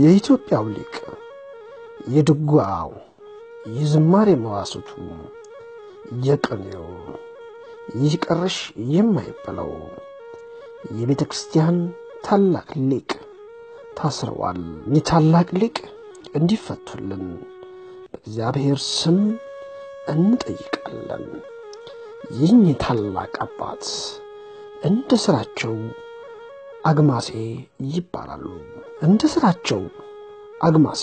የኢትዮጵያው ሊቅ የድጓው የዝማሬ መዋስቱ የቅኔው ይህ ቀረሽ የማይበለው የቤተ ክርስቲያን ታላቅ ሊቅ ታስረዋል። እኒህ ታላቅ ሊቅ እንዲፈቱልን በእግዚአብሔር ስም እንጠይቃለን። ይህኝ ታላቅ አባት እንደ ሥራቸው አግማሴ ይባላሉ። እንደ ሥራቸው አግማሴ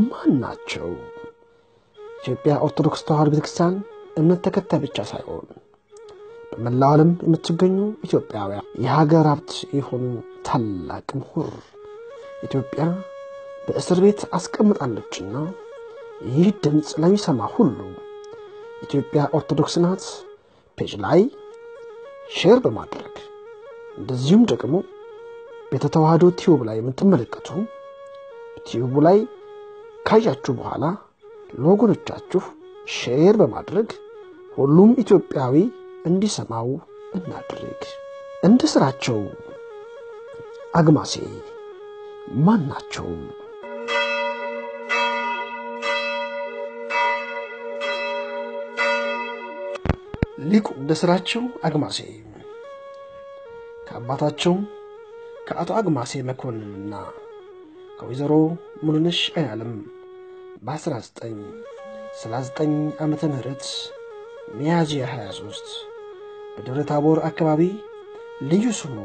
ማን ናቸው? ኢትዮጵያ ኦርቶዶክስ ተዋሕዶ ቤተክርስቲያን እምነት ተከታይ ብቻ ሳይሆን በመላው ዓለም የምትገኙ ኢትዮጵያውያን የሀገር ሀብት የሆኑ ታላቅ ምሁር ኢትዮጵያ በእስር ቤት አስቀምጣለችና ይህ ድምፅ ለሚሰማ ሁሉ ኢትዮጵያ ኦርቶዶክስ ናት page ላይ share በማድረግ እንደዚሁም ደግሞ ቤተ ተዋህዶ ቲዩብ ላይ የምትመለከቱ ቲዩቡ ላይ ካያችሁ በኋላ ለወገኖቻችሁ share በማድረግ ሁሉም ኢትዮጵያዊ እንዲሰማው እናድርግ። እንደሥራቸው አድማሴ ማን ናቸው? ሊቁ እንደ ሥራቸው አግማሴ ከአባታቸው ከአቶ አግማሴ መኮንንና ከወይዘሮ ሙሉነሽ አይናለም በ1939 ዓመተ ምህረት ሚያዝያ 23 በደብረ ታቦር አካባቢ ልዩ ስሙ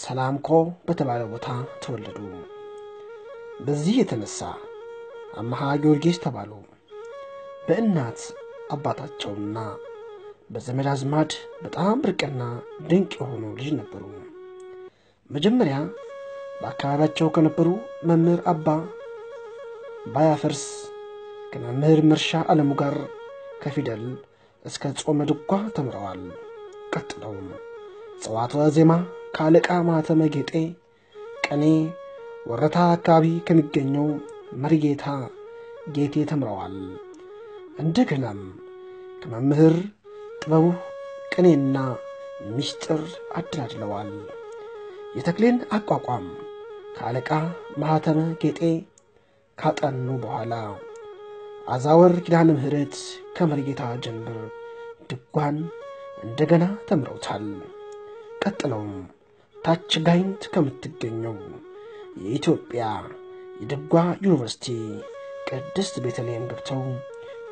ሰላምኮ በተባለ ቦታ ተወለዱ። በዚህ የተነሳ አመሃ ጊዮርጊስ ተባሉ። በእናት አባታቸውና በዘመድ አዝማድ በጣም ብርቅና ድንቅ የሆኑ ልጅ ነበሩ። መጀመሪያ በአካባቢያቸው ከነበሩ መምህር አባ ባያፈርስ ከመምህር መርሻ ዓለሙ ጋር ከፊደል እስከ ጾመ ድጓ ተምረዋል። ቀጥለውም ጸዋትወ ዜማ ከአለቃ ማተመ ጌጤ፣ ቀኔ ወረታ አካባቢ ከሚገኘው መሪጌታ ጌቴ ተምረዋል። እንደገናም ከመምህር ጥበቡ ቅኔና ምስጢር አደላድለዋል። የተክሌን አቋቋም ከአለቃ ማኅተመ ጌጤ ካጠኑ በኋላ አዛወር ኪዳነ ምሕረት ከመሪጌታ ጀንበር ድጓን እንደገና ተምረውታል። ቀጥለውም ታች ጋይንት ከምትገኘው የኢትዮጵያ የድጓ ዩኒቨርሲቲ ቅድስት ቤተልሔም ገብተው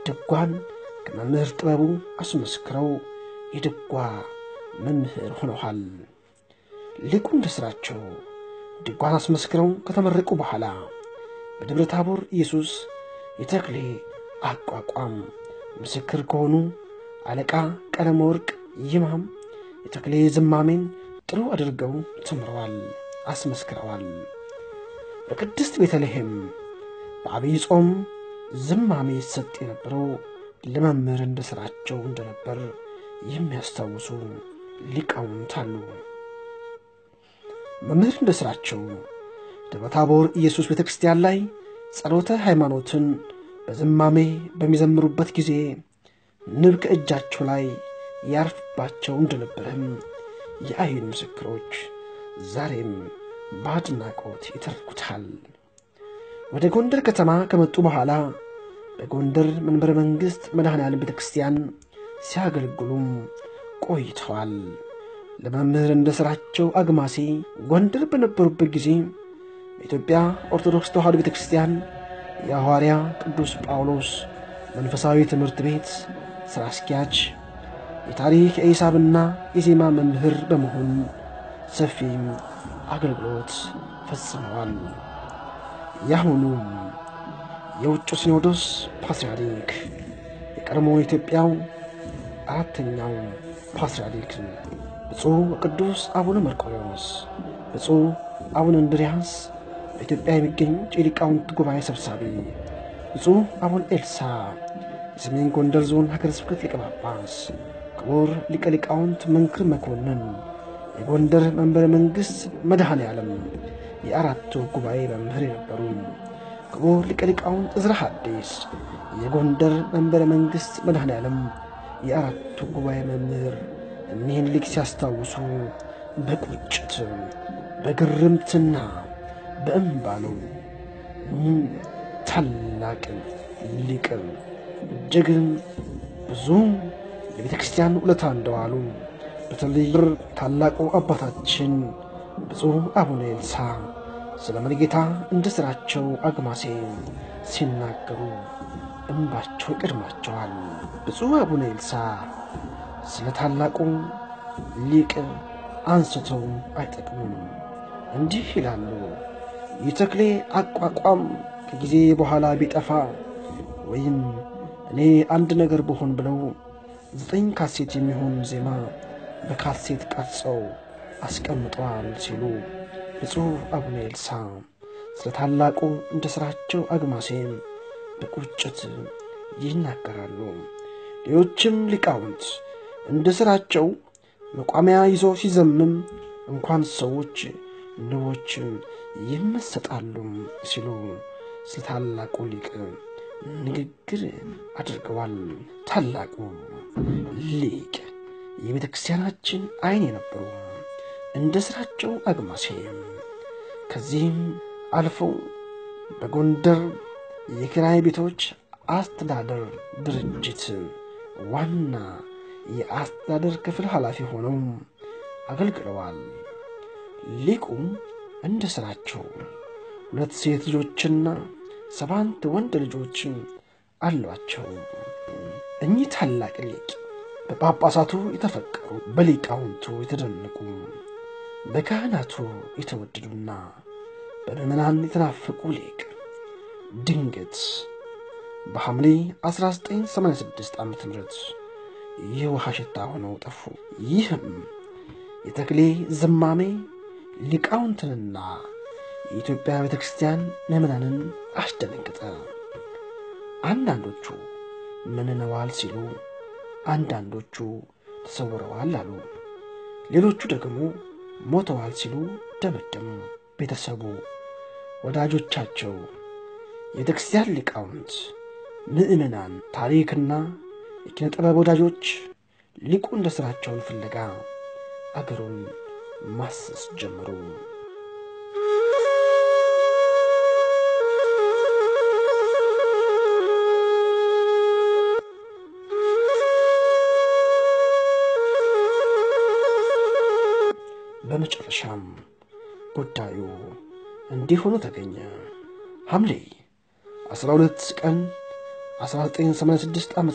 ድጓን ከመምህር ጥበቡ አስመስክረው የድጓ መምህር ሆነዋል። ሊቁ እንደ ሥራቸው ድጓን አስመስክረው ከተመረቁ በኋላ በደብረ ታቦር ኢየሱስ የተክሌ አቋቋም ምስክር ከሆኑ አለቃ ቀለመ ወርቅ ይማም የተክሌ ዝማሜን ጥሩ አድርገው ተምረዋል፣ አስመስክረዋል። በቅድስት ቤተልሔም በአብይ ጾም ዝማሜ ይሰጥ የነበረው ለመምህር እንደ ሥራቸው እንደነበር የሚያስታውሱ ሊቃውንት አሉ። መምህር እንደ ሥራቸው ደብረ ኢየሱስ ቤተ ክርስቲያን ላይ ጸሎተ ሃይማኖትን በዝማሜ በሚዘምሩበት ጊዜ ንብ ከእጃቸው ላይ ያርፍባቸው እንደነበረም የአይን ምስክሮች ዛሬም በአድናቆት ይተርኩታል። ወደ ጎንደር ከተማ ከመጡ በኋላ በጎንደር መንበረ መንግሥት መድኃኔ ዓለም ቤተ ክርስቲያን ሲያገለግሉም ቆይተዋል። ለመምህር እንደ ሥራቸው አግማሴ ጎንደር በነበሩበት ጊዜ በኢትዮጵያ ኦርቶዶክስ ተዋሕዶ ቤተ ክርስቲያን የሐዋርያ ቅዱስ ጳውሎስ መንፈሳዊ ትምህርት ቤት ሥራ አስኪያጅ፣ የታሪክ የሂሳብና የዜማ መምህር በመሆን ሰፊም አገልግሎት ፈጽመዋል። የአሁኑ የውጭ ሲኖዶስ ፓትርያርክ የቀድሞ ኢትዮጵያው አራተኛው ፓትርያርክ ብፁዕ ወቅዱስ አቡነ መርቆሬዎስ፣ ብፁዕ አቡነ እንድርያስ በኢትዮጵያ የሚገኙት የሊቃውንት ጉባኤ ሰብሳቢ፣ ብፁዕ አቡነ ኤልሳ የሰሜን ጎንደር ዞን ሀገረ ስብከት ሊቀ ጳጳስ፣ ክቡር ሊቀ ሊቃውንት መንክር መኮንን የጎንደር መንበረ መንግሥት መድኃኔ ዓለም የአራቱ ጉባኤ መምህር የነበሩ፣ ክቡር ሊቀ ሊቃውንት ዕዝራ ሐዲስ የጎንደር መንበረ መንግሥት መድኃኔ ዓለም የአራቱ ጉባኤ መምህር ሊቅ ሲያስታውሱ በቁጭት በግርምትና በእንባ ነው። ታላቅ ሊቅ እጅግ ብዙ የቤተ ክርስቲያን ውለታ እንደዋሉ በተለይ ታላቁ አባታችን ብፁዕ አቡነ ኤልሳ ስለ መሪጌታ እንደ ሥራቸው አግማሴ ሲናገሩ እንባቸው ይቀድማቸዋል። ብፁዕ አቡነ ኤልሳ ስለ ታላቁ ሊቅ አንስተው አይጠቅሙም። እንዲህ ይላሉ። የተክሌ አቋቋም ከጊዜ በኋላ ቢጠፋ ወይም እኔ አንድ ነገር ብሆን ብለው ዘጠኝ ካሴት የሚሆን ዜማ በካሴት ቀርጸው አስቀምጠዋል ሲሉ ብፁዕ አቡነ ኤልሳ ስለ ታላቁ እንደ ሥራቸው አግማሴም በቁጭት ይናገራሉ። ሌሎችም ሊቃውንት እንደ ሥራቸው መቋሚያ ይዞ ሲዘምም እንኳን ሰዎች ንቦች ይመሰጣሉ ሲሉ ስለ ታላቁ ሊቅ ንግግር አድርገዋል። ታላቁ ሊቅ የቤተ ክርስቲያናችን ዓይን የነበሩ እንደ ሥራቸው አግማሴ ከዚህም አልፈው በጎንደር የኪራይ ቤቶች አስተዳደር ድርጅት ዋና የአስተዳደር ክፍል ኃላፊ ሆነው አገልግለዋል። ሊቁም እንደ ሥራቸው ሁለት ሴት ልጆችና ሰባት ወንድ ልጆች አሏቸው። እኚህ ታላቅ ሊቅ በጳጳሳቱ የተፈቀሩ፣ በሊቃውንቱ የተደነቁ፣ በካህናቱ የተወደዱና በምዕመናን የተናፈቁ ሊቅ ድንገት በሐምሌ 1986 ዓ ም የውሃ ሽታ ሆነው ጠፉ። ይህም የተክሌ ዝማሜ ሊቃውንትንና የኢትዮጵያ ቤተ ክርስቲያን ምዕመናንን አስደነገጠ። አንዳንዶቹ ምንነዋል ሲሉ፣ አንዳንዶቹ ተሰውረዋል አሉ። ሌሎቹ ደግሞ ሞተዋል ሲሉ ደመደሙ። ቤተሰቡ፣ ወዳጆቻቸው፣ የቤተ ክርስቲያን ሊቃውንት፣ ምዕመናን፣ ታሪክና የኪነ ጥበብ ወዳጆች ሊቁ እንደ ሥራቸውን ፍለጋ አገሩን ማሰስ ጀመሩ። በመጨረሻም ጉዳዩ እንዲህ ሆኖ ተገኘ። ሐምሌ 12 ቀን 1986 ዓ ም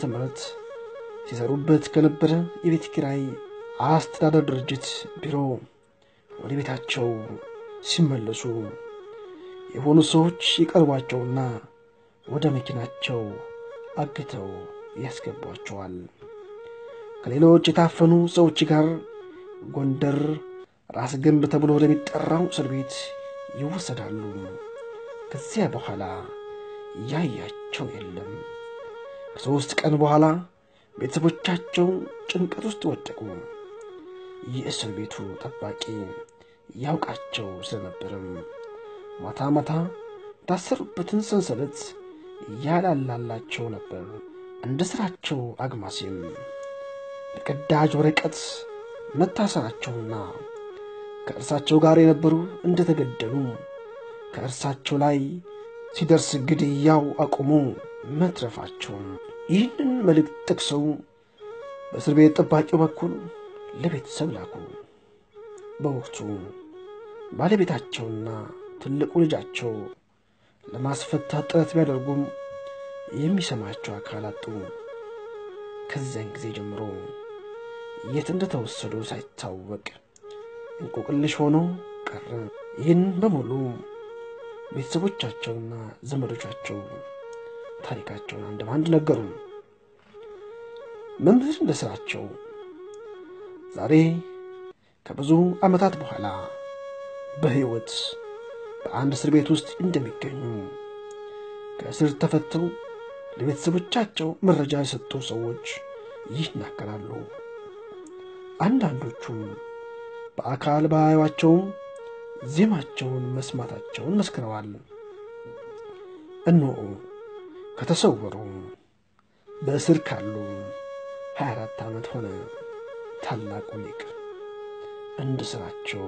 ሲሰሩበት ከነበረ የቤት ኪራይ አስተዳደር ድርጅት ቢሮ ወደ ቤታቸው ሲመለሱ የሆኑ ሰዎች ይቀርቧቸውና ወደ መኪናቸው አግተው ያስገቧቸዋል። ከሌሎች የታፈኑ ሰዎች ጋር ጎንደር ራስ ግንብ ተብሎ ወደሚጠራው እስር ቤት ይወሰዳሉ። ከዚያ በኋላ ያያቸው የለም። ከሦስት ቀን በኋላ ቤተሰቦቻቸው ጭንቀት ውስጥ ወደቁ። የእስር ቤቱ ጠባቂ ያውቃቸው ስለነበርም ማታ ማታ የታሰሩበትን ሰንሰለት ያላላላቸው ነበር። እንደ ሥራቸው አግማሴም በቀዳጅ ወረቀት መታሰራቸውና ከእርሳቸው ጋር የነበሩ እንደተገደሉ ከእርሳቸው ላይ ሲደርስ ግድያው አቁሙ መትረፋቸውን ይህንን መልእክት ጠቅሰው በእስር ቤት ጠባቂው በኩል ለቤተሰብ ላኩ። በወቅቱ ባለቤታቸውና ትልቁ ልጃቸው ለማስፈታት ጥረት ቢያደርጉም የሚሰማቸው አካል አጡ። ከዚያን ጊዜ ጀምሮ የት እንደተወሰዱ ሳይታወቅ እንቆቅልሽ ሆኖ ቀረ። ይህን በሙሉ ቤተሰቦቻቸውና ዘመዶቻቸው ታሪካቸውን አንድ በአንድ ነገሩ። መምህር እንደ ሥራቸው ዛሬ ከብዙ ዓመታት በኋላ በሕይወት በአንድ እስር ቤት ውስጥ እንደሚገኙ ከእስር ተፈተው ለቤተሰቦቻቸው መረጃ የሰጡ ሰዎች ይናገራሉ። አንዳንዶቹም በአካል ባያዩአቸውም ዜማቸውን መስማታቸውን መስክረዋል። እነሆ ከተሰወሩ በእስር ካሉ 24 ዓመት ሆነ። ታላቁ ሊቅ እንደ ሥራቸው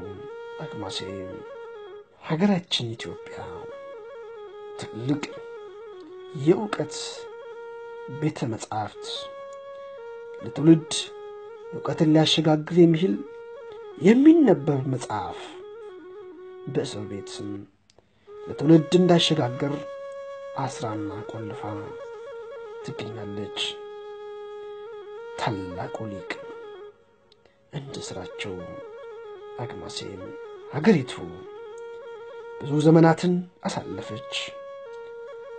አግማሴ ሀገራችን ኢትዮጵያ ትልቅ የእውቀት ቤተ መጻሕፍት ለትውልድ እውቀትን ሊያሸጋግር የሚችል የሚነበብ መጽሐፍ በእስር ቤት ለትውልድ እንዳሸጋገር አስራና ቆልፋ ትገኛለች። ታላቁ ሊቅ እንደ ስራቸው አግማሴም ሀገሪቱ ብዙ ዘመናትን አሳለፈች።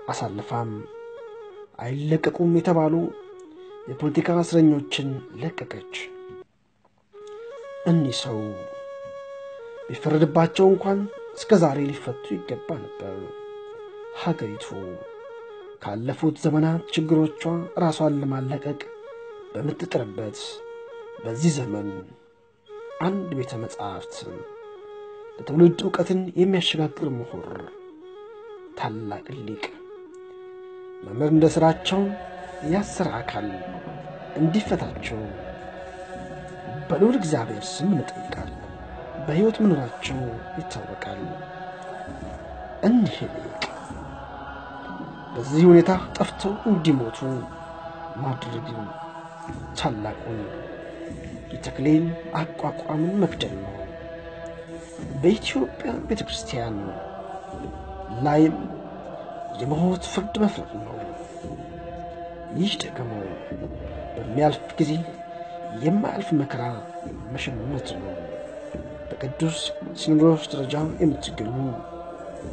አሳልፋም አይለቀቁም የተባሉ የፖለቲካ እስረኞችን ለቀቀች። እኒህ ሰው ቢፈረድባቸው እንኳን እስከ ዛሬ ሊፈቱ ይገባ ነበር። ሀገሪቱ ካለፉት ዘመናት ችግሮቿ ራሷን ለማለቀቅ በምትጥርበት በዚህ ዘመን አንድ ቤተ መጻሕፍት ለትውልድ እውቀትን የሚያሸጋግር ምሁር ታላቅ ሊቅ መምህር እንደ ሥራቸው ያሰረ አካል እንዲፈታቸው በልዑል እግዚአብሔር ስም እንጠይቃለን። በሕይወት መኖራቸው ይታወቃል። እኒህ በዚህ ሁኔታ ጠፍተው እንዲሞቱ ማድረግ ታላቁን የተክሌን አቋቋምን መግደል ነው። በኢትዮጵያ ቤተ ክርስቲያን ላይም የሞት ፍርድ መፍረድ ነው። ይህ ደግሞ በሚያልፍ ጊዜ የማያልፍ መከራ መሸመት ነው። በቅዱስ ሲኖዶስ ደረጃ የምትገኙ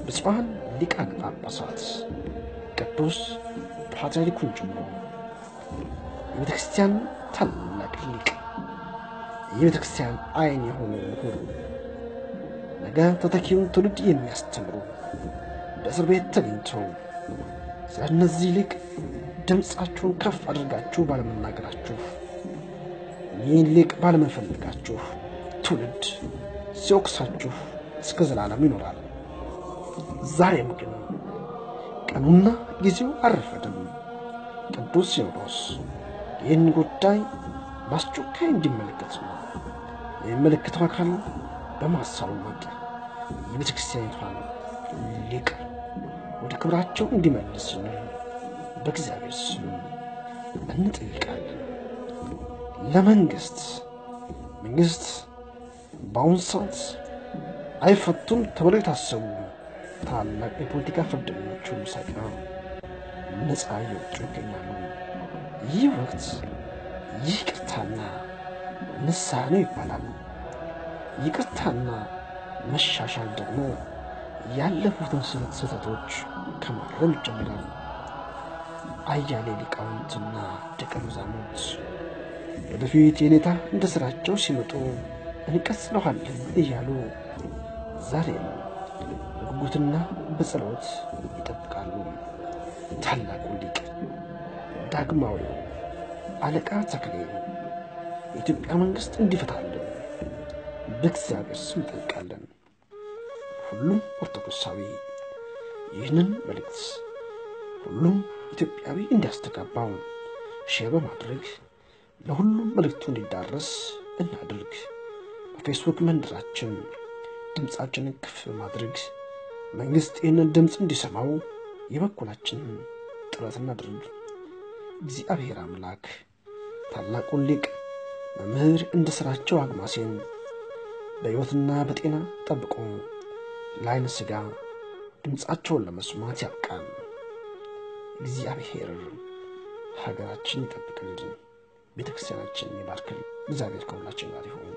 ብፁዓን ሊቃነ ጳጳሳት ቅዱስ ፓትርያርኩን ጨምሮ የቤተ ክርስቲያን ታላቅ ሊቅ የቤተ ክርስቲያን ዓይን የሆኑ ምሁር ነገ ተተኪውን ትውልድ የሚያስተምሩ በእስር ቤት ተገኝተው ስለ እነዚህ ሊቅ ድምፃችሁን ከፍ አድርጋችሁ ባለመናገራችሁ ይህን ሊቅ ባለመፈለጋችሁ ትውልድ ሲወቅሳችሁ እስከ ዘላለም ይኖራል። ዛሬም ግን ቀኑና ጊዜው አልረፈደም። ቅዱስ ሲኖዶስ ይህን ጉዳይ በአስቸኳይ እንዲመለከት ነው። የሚመለከተው አካል በማሳወቅ የቤተ ክርስቲያኒቷን ሊቅ ወደ ክብራቸው እንዲመልስልን በእግዚአብሔር ስም እንጠይቃለን። ለመንግስት መንግስት በአሁኑ ሰዓት አይፈቱም ተብለው የታሰቡ ታላቅ የፖለቲካ ፍርደኞች ሁሉ ሳይቀር ነፃ እየወጡ ይገኛሉ። ይህ ወቅት ይቅርታና ንስሐ ነው ይባላል። ይቅርታና መሻሻል ደግሞ ያለፉትን ስህተቶች ከማረም ይጀምራል። አያሌ ሊቃውንትና ደቀ መዛሙርት ወደፊት የኔታ እንደ ሥራቸው ሲመጡ እንቀጽለዋለን እያሉ ዛሬም በጉጉትና በጸሎት ይጠብቃሉ። ታላቁ ሊቅ ዳግማዊ አለቃ ተክሌ የኢትዮጵያ መንግሥት እንዲፈታልን በእግዚአብሔር ስም እንጠይቃለን። ሁሉም ኦርቶዶክሳዊ ይህንን መልእክት ሁሉም ኢትዮጵያዊ እንዲያስተጋባው share በማድረግ ለሁሉም መልእክቱ እንዲዳረስ እናድርግ። በፌስቡክ መንደራችን ድምፃችንን ከፍ በማድረግ መንግሥት ይህንን ድምፅ እንዲሰማው የበኩላችንን ጥረት እናድርግ። እግዚአብሔር አምላክ ታላቁን ሊቅ መምህር እንደ ሥራቸው አግማሴን በሕይወትና በጤና ጠብቆ ለዓይነ ሥጋ ድምፃቸውን ለመስማት ያብቃል። እግዚአብሔር ሀገራችን ይጠብቅልን፣ ቤተ ክርስቲያናችን ይባርክል። እግዚአብሔር ከሁላችን ጋር ይሁን።